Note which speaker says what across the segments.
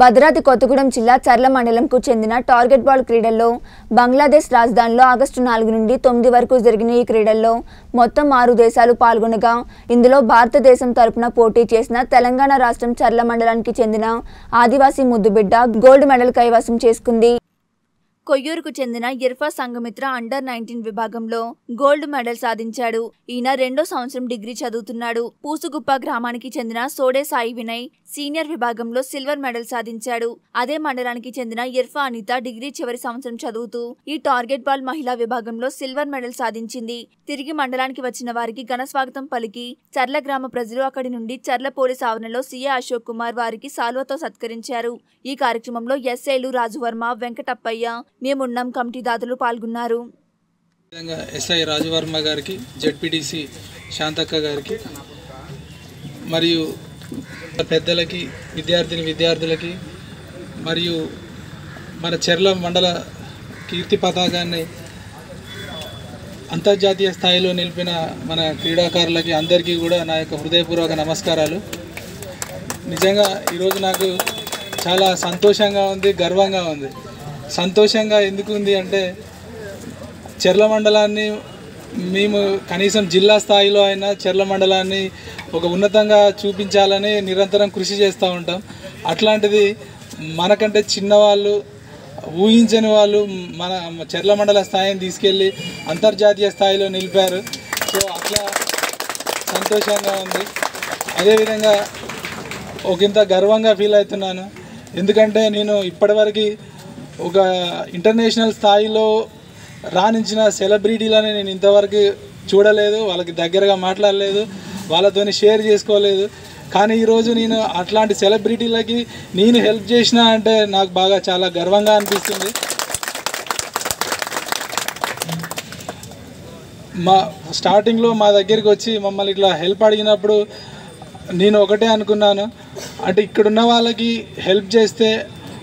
Speaker 1: భద్రాద్రి కొత్తగూడెం జిల్లా చర్ల మండలంకు చెందిన target ball క్రీడల్లో బంగ్లాదేశ్ రాజధానిలో ఆగస్టు నాలుగు నుండి తొమ్మిది వరకు జరిగిన ఈ క్రీడల్లో మొత్తం ఆరు దేశాలు పాల్గొనగా ఇందులో భారతదేశం తరపున పోటీ చేసిన తెలంగాణ రాష్ట్రం చర్ల మండలానికి చెందిన ఆదివాసీ ముద్దుబిడ్డ గోల్డ్ మెడల్ కైవసం చేసుకుంది. కొయ్యూరుకు చెందిన ఇర్ఫా సంఘమిత్ర అండర్ నైన్టీన్ విభాగంలో గోల్డ్ మెడల్ సాధించాడు. ఈయన రెండో సంవత్సరం డిగ్రీ చదువుతున్నాడు. పూసుగుప్ప గ్రామానికి చెందిన సోడే సాయి వినయ్ సీనియర్ విభాగంలో సిల్వర్ మెడల్ సాధించాడు. అదే మండలానికి చెందిన ఇర్ఫా అనిత డిగ్రీ చివరి సంవత్సరం చదువుతూ ఈ టార్గెట్ బాల్ మహిళా విభాగంలో సిల్వర్ మెడల్ సాధించింది. తిరిగి మండలానికి వచ్చిన వారికి ఘన స్వాగతం పలికి చర్ల గ్రామ ప్రజలు అక్కడి నుండి చర్ల పోలీస్ ఆవరణలో సీఏ అశోక్ కుమార్ వారికి సాల్వతో సత్కరించారు. ఈ కార్యక్రమంలో ఎస్ఐలు రాజువర్మ వెంకటప్పయ్య మేమున్నాం కమిటీ దాతలు పాల్గొన్నారు.
Speaker 2: విధంగా ఎస్ఐ రాజువర్మ గారికి జెడ్పీటీసీ శాంతక్క గారికి మరియు పెద్దలకి విద్యార్థిని విద్యార్థులకి మరియు మన చెర్ల మండల కీర్తి పతాకాన్ని అంతర్జాతీయ స్థాయిలో నిలిపిన మన క్రీడాకారులకి అందరికీ కూడా నా యొక్క హృదయపూర్వక నమస్కారాలు. నిజంగా ఈరోజు నాకు చాలా సంతోషంగా ఉంది గర్వంగా ఉంది. సంతోషంగా ఎందుకు ఉంది అంటే చెర్ల మండలాన్ని మేము కనీసం జిల్లా స్థాయిలో అయినా చెర్ల మండలాన్ని ఒక ఉన్నతంగా చూపించాలని నిరంతరం కృషి చేస్తూ ఉంటాం. అట్లాంటిది మనకంటే చిన్నవాళ్ళు ఊహించని వాళ్ళు మన చెర్ల మండల స్థాయిని తీసుకెళ్ళి అంతర్జాతీయ స్థాయిలో నిలిపారు. సో అట్లా సంతోషంగా ఉంది. అదేవిధంగా ఒకంత గర్వంగా ఫీల్ అవుతున్నాను. ఎందుకంటే నేను ఇప్పటివరకు ఒక ఇంటర్నేషనల్ స్థాయిలో రాణించిన సెలబ్రిటీలని నేను ఇంతవరకు చూడలేదు వాళ్ళకి దగ్గరగా మాట్లాడలేదు. వాళ్ళతోని షేర్ చేసుకోలేదు. కానీ ఈరోజు నేను అట్లాంటి సెలబ్రిటీలకి నేను హెల్ప్ చేసిన అంటే నాకు బాగా చాలా గర్వంగా అనిపిస్తుంది. మా స్టార్టింగ్లో మా దగ్గరికి వచ్చి మమ్మల్ని ఇట్లా హెల్ప్ అడిగినప్పుడు నేను ఒకటే అనుకున్నాను. అంటే ఇక్కడున్న వాళ్ళకి హెల్ప్ చేస్తే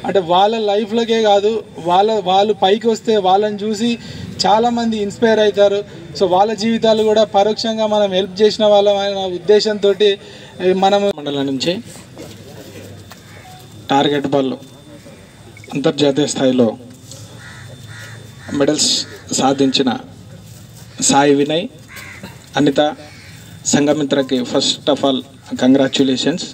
Speaker 2: అంటే వాళ్ళ లైఫ్లోకే కాదు వాళ్ళ వాళ్ళు పైకి వస్తే వాళ్ళని చూసి చాలామంది ఇన్స్పైర్ అవుతారు. సో వాళ్ళ జీవితాలు కూడా పరోక్షంగా మనం హెల్ప్ చేసిన వాళ్ళ ఉద్దేశంతో మనము మండలం నుంచి టార్గెట్ బాల్లో అంతర్జాతీయ స్థాయిలో మెడల్స్ సాధించిన సాయి వినయ్ అనిత సంఘమిత్రకి ఫస్ట్ ఆఫ్ ఆల్ కంగ్రాచ్యులేషన్స్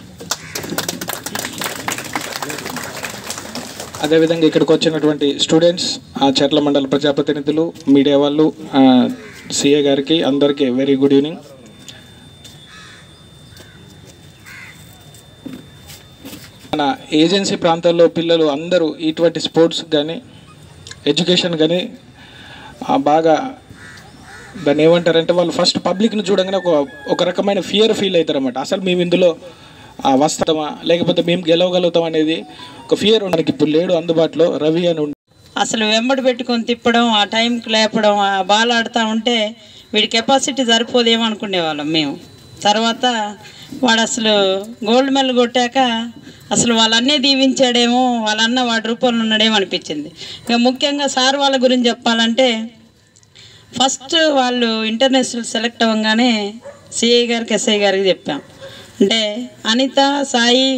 Speaker 2: అదేవిధంగా ఇక్కడికి వచ్చినటువంటి స్టూడెంట్స్ ఆ చెట్ల మండల ప్రజాప్రతినిధులు మీడియా వాళ్ళు సిఏ గారికి అందరికీ వెరీ గుడ్ ఈవినింగ్ మన ఏజెన్సీ ప్రాంతాల్లో పిల్లలు అందరూ ఇటువంటి స్పోర్ట్స్ కానీ ఎడ్యుకేషన్ కానీ బాగా దాన్ని ఏమంటారంటే వాళ్ళు ఫస్ట్ పబ్లిక్ని చూడంగానే ఒక ఒక రకమైన ఫియర్ ఫీల్ అవుతారు అనమాట అసలు మేము ఇందులో వస్తామా? లేకపోతే మేము గెలవగలుగుతాం అనేది ఒక ఫియర్ మనకి ఇప్పుడు లేడు అందుబాటులో రవి అని ఉండి
Speaker 3: అసలు వెంబడి పెట్టుకొని తిప్పడం ఆ టైంకి లేపడం ఆ బాల్ ఆడుతూ ఉంటే వీడి కెపాసిటీ సరిపోదేమో అనుకునేవాళ్ళం మేము. తర్వాత వాడు అసలు గోల్డ్ మెడల్ కొట్టాక అసలు వాళ్ళన్నీ దీవించాడేమో వాళ్ళన్న వాడి రూపంలో ఉన్నాడేమో అనిపించింది. ఇక ముఖ్యంగా సార్ వాళ్ళ గురించి చెప్పాలంటే ఫస్ట్ వాళ్ళు ఇంటర్నేషనల్ సెలెక్ట్ అవ్వగానే సిఐ గారికి ఎస్ఐ గారికి చెప్పాం. అంటే అనిత సాయి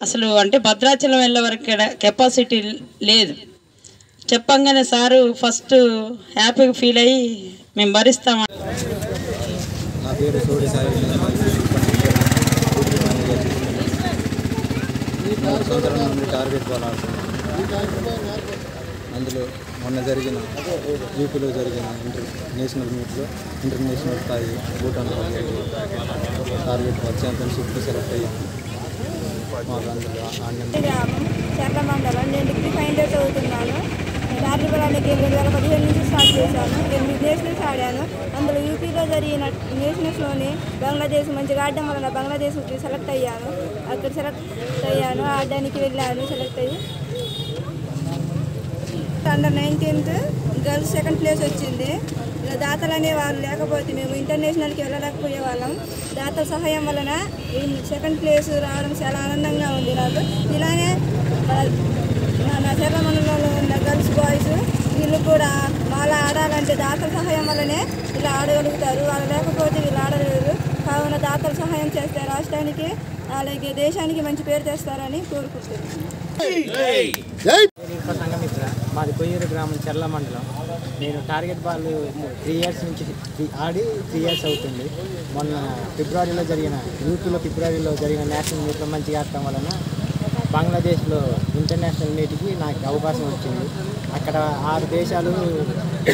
Speaker 3: అసలు అంటే భద్రాచలం వెళ్ళే వరకు కెపాసిటీ లేదు. చెప్పంగానే సారు ఫస్ట్ హ్యాపీగా ఫీల్ అయ్యి మేము భరిస్తాం.
Speaker 4: నా పేరు సోడి సాయి. మూడు సంవత్సరాల నుండి టార్గెట్ బాల్ అందులో మొన్న జరిగిన యూపీలో జరిగిన ఇంటర్ నేషనల్ మీట్లో ఇంటర్నేషనల్ స్థాయి భూటాన్లో టార్గెట్ బాల్ సెలెక్ట్ అయ్యి మాకు
Speaker 5: చర్ల మండలం నేను డిగ్రీ ఫైనల్ ఇయర్ చదువుతున్నాను. రాత్రిపూట గేమ్ రెండు వేల పదిహేను నుంచి స్టార్ట్ చేశాను. ఎనిమిది నేషనల్స్ ఆడాను. అందులో యూపీలో జరిగిన నేషనల్స్లోని బంగ్లాదేశ్ మంచిగా ఆడడం వలన బంగ్లాదేశ్కి సెలెక్ట్ అయ్యాను. అక్కడ సెలెక్ట్ అయ్యాను. ఆడడానికి వెళ్ళాను. సెలెక్ట్ అయ్యి under nineteenth girls second place వచ్చింది. ఇలా దాతలు అనేవారు లేకపోతే మేము ఇంటర్నేషనల్కి వెళ్ళలేకపోయే వాళ్ళం దాతల సహాయం వలన సెకండ్ ప్లేస్ రావడం చాలా ఆనందంగా ఉంది నాకు. ఇలానే నా- నా ఉన్న గర్ల్స్ బాయ్స్ వీళ్ళు కూడా వాళ్ళ ఆడాలంటే దాతల సహాయం వల్లనే ఇలా ఆడగలుగుతారు. వాళ్ళు లేకపోతే వీళ్ళు ఆడలేరు. కావున దాతల సహాయం చేస్తే రాష్ట్రానికి అలాగే దేశానికి మంచి పేరు తెస్తారని కోరుకుంటున్నాను.
Speaker 6: మాది కొయ్యూరు గ్రామం చెర్ల మండలం. నేను టార్గెట్ బాల్ త్రీ ఇయర్స్ నుంచి త్రీ- ఆడి త్రీ ఇయర్స్ అవుతుంది. మొన్న ఫిబ్రవరిలో జరిగిన యూత్లో ఫిబ్రవరిలో జరిగిన నేషనల్ మీట్లో మంచిగా ఆడటం వలన బంగ్లాదేశ్లో ఇంటర్నేషనల్ మీట్కి నాకు అవకాశం వచ్చింది. అక్కడ ఆరు దేశాలు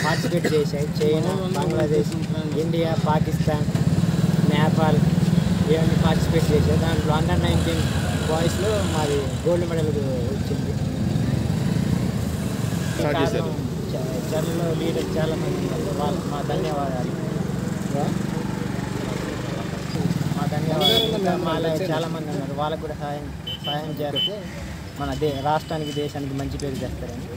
Speaker 6: పార్టిసిపేట్ చేశాయి. చైనా బంగ్లాదేశ్ ఇండియా పాకిస్తాన్ నేపాల్ ఇవన్నీ పార్టిసిపేట్ చేశాయి. దాంట్లో అండర్ నైన్టీన్ బాయ్స్లో మాది గోల్డ్ మెడల్ వచ్చింది. కారణం చ- చర్లలో లీడర్ చాలా మంది ఉన్నారు. వాళ్ళ మా ధన్యవాదాలు. మా ధన్యవాదాలు. ఇంకా మాలో చాలా మంది ఉన్నారు. వాళ్ళకు కూడా సహాయం సహాయం చేస్తే మన దే రాష్ట్రానికి దేశానికి మంచి పేరు తెస్తారని.